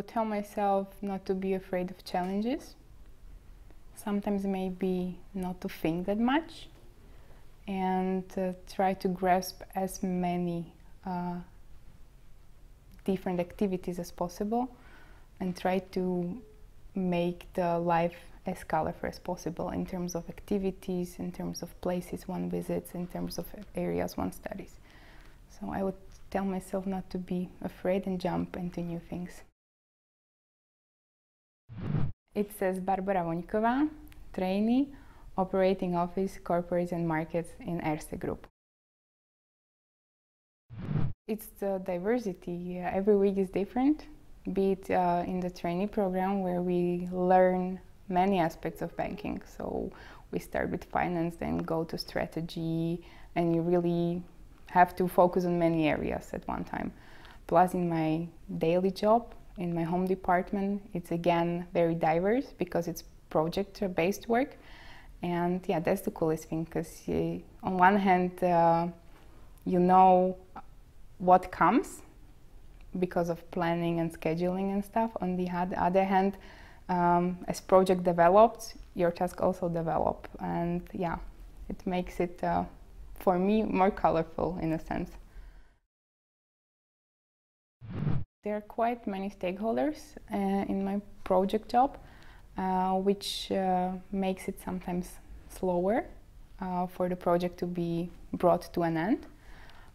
would tell myself not to be afraid of challenges. Sometimes maybe not to think that much and uh, try to grasp as many uh, different activities as possible and try to make the life as colorful as possible in terms of activities, in terms of places one visits, in terms of areas one studies. So I would tell myself not to be afraid and jump into new things. It says Barbora Voňková, trainee, operating office, corporates and markets in Erste Group. It's the diversity. Every week is different, be it uh, in the trainee program where we learn many aspects of banking. So we start with finance, then go to strategy, and you really have to focus on many areas at one time. Plus, in my daily job, in my home department, it's again very diverse because it's project based work. And yeah, that's the coolest thing because on one hand, uh, you know what comes because of planning and scheduling and stuff. On the other hand, um, as project develops, your task also develop, and yeah, it makes it uh, for me more colorful in a sense. There are quite many stakeholders uh, in my project job, uh, which uh, makes it sometimes slower uh, for the project to be brought to an end.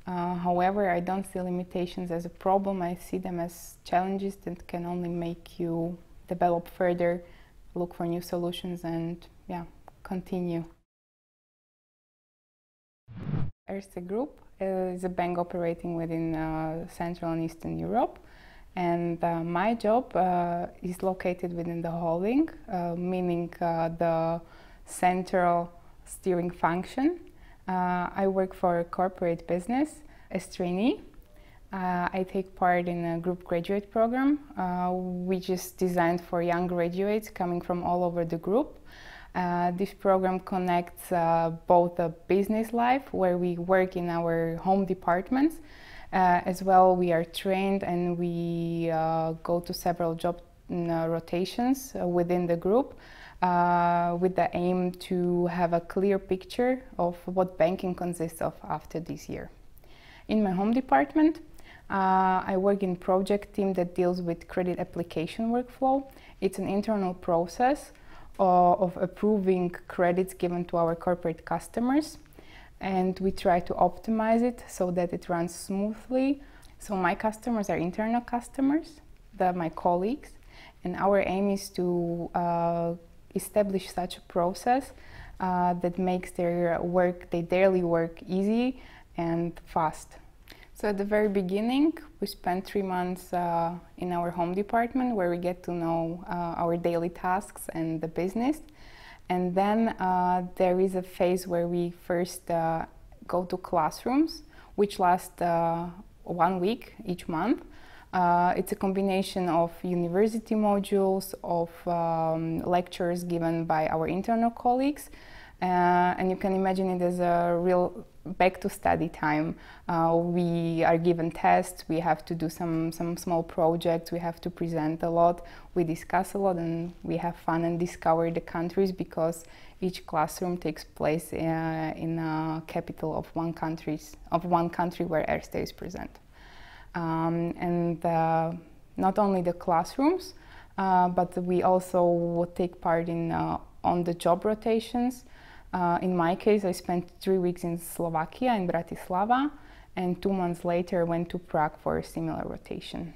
Uh, however, I don't see limitations as a problem. I see them as challenges that can only make you develop further, look for new solutions, and yeah, continue. Erste Group is a bank operating within uh, Central and Eastern Europe and uh, my job uh, is located within the holding, uh, meaning uh, the central steering function. Uh, I work for a corporate business as trainee. Uh, I take part in a group graduate program, which is designed for young graduates coming from all over the group. This program connects both the business life, where we work in our home departments, uh, as well, we are trained and we uh, go to several job mm, uh, rotations within the group. Uh, with the aim to have a clear picture of what banking consists of after this year. In my home department, uh, I work in project team that deals with credit application workflow. It's an internal process uh, of approving credits given to our corporate customers and we try to optimize it so that it runs smoothly. So my customers are internal customers, the, my colleagues, and our aim is to uh, establish such a process uh, that makes their work, their daily work easy and fast. So at the very beginning, we spent three months uh, in our home department where we get to know uh, our daily tasks and the business. And then uh, there is a phase where we first uh, go to classrooms, which last uh, one week each month. Uh, it's a combination of university modules, of um, lectures given by our internal colleagues, and you can imagine it as a real back to study time. Uh, we are given tests, we have to do some, some small projects, we have to present a lot, we discuss a lot, and we have fun and discover the countries because each classroom takes place uh, in a capital of one countries of one country where Erste is present. Um, and uh, not only the classrooms, uh, but we also would take part in uh, on the job rotations. Uh, in my case, I spent three weeks in Slovakia, in Bratislava, and two months later went to Prague for a similar rotation.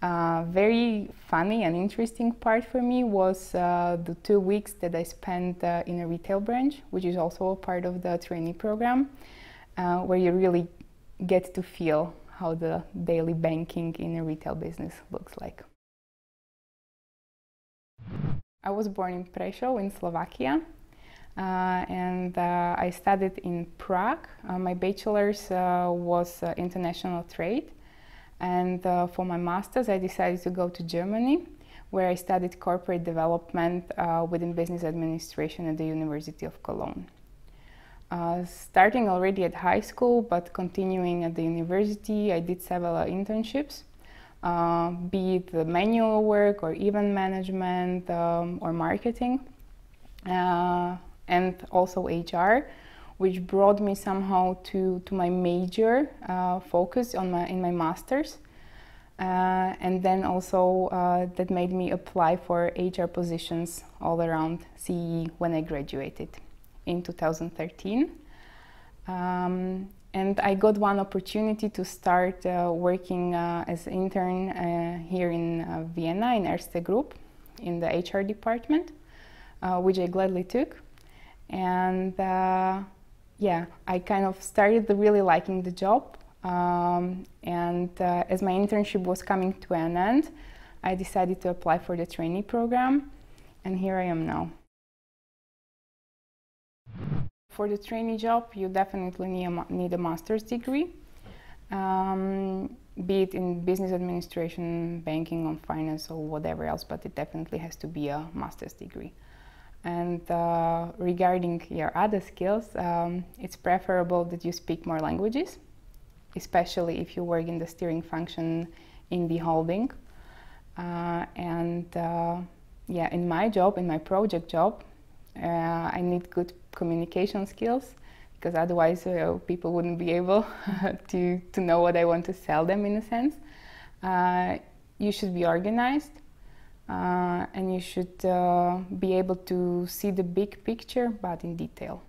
Uh, very funny and interesting part for me was uh, the two weeks that I spent uh, in a retail branch, which is also a part of the trainee program, uh, where you really get to feel how the daily banking in a retail business looks like. I was born in Prešov in Slovakia and uh, I studied in Prague. Uh, my bachelor's was international trade, and for my master's, I decided to go to Germany, where I studied corporate development within business administration at the University of Cologne. Uh, starting already at high school, but continuing at the university, I did several internships. uh, be it the manual work or event management um, or marketing, uh, and also HR, which brought me somehow to, to my major uh, focus on my, in my master's. Uh, and then also uh, that made me apply for HR positions all around CE when I graduated in 2013. Um, and I got one opportunity to start uh, working uh, as intern uh, here in uh, Vienna in Erste Group in the HR department, which I gladly took. And uh, yeah, I kind of started really liking the job. Um, and as my internship was coming to an end, I decided to apply for the trainee program, and here I am now. For the trainee job, you definitely need a, need a master's degree, um, be it in business administration, banking, or finance, or whatever else, but it definitely has to be a master's degree. And uh, regarding your other skills, um, it's preferable that you speak more languages, especially if you work in the steering function in the holding. Uh, and uh, yeah, in my job, in my project job, uh, I need good communication skills because otherwise uh, people wouldn't be able to, to know what I want to sell them in a sense. Uh, you should be organized and you should uh, be able to see the big picture but in detail.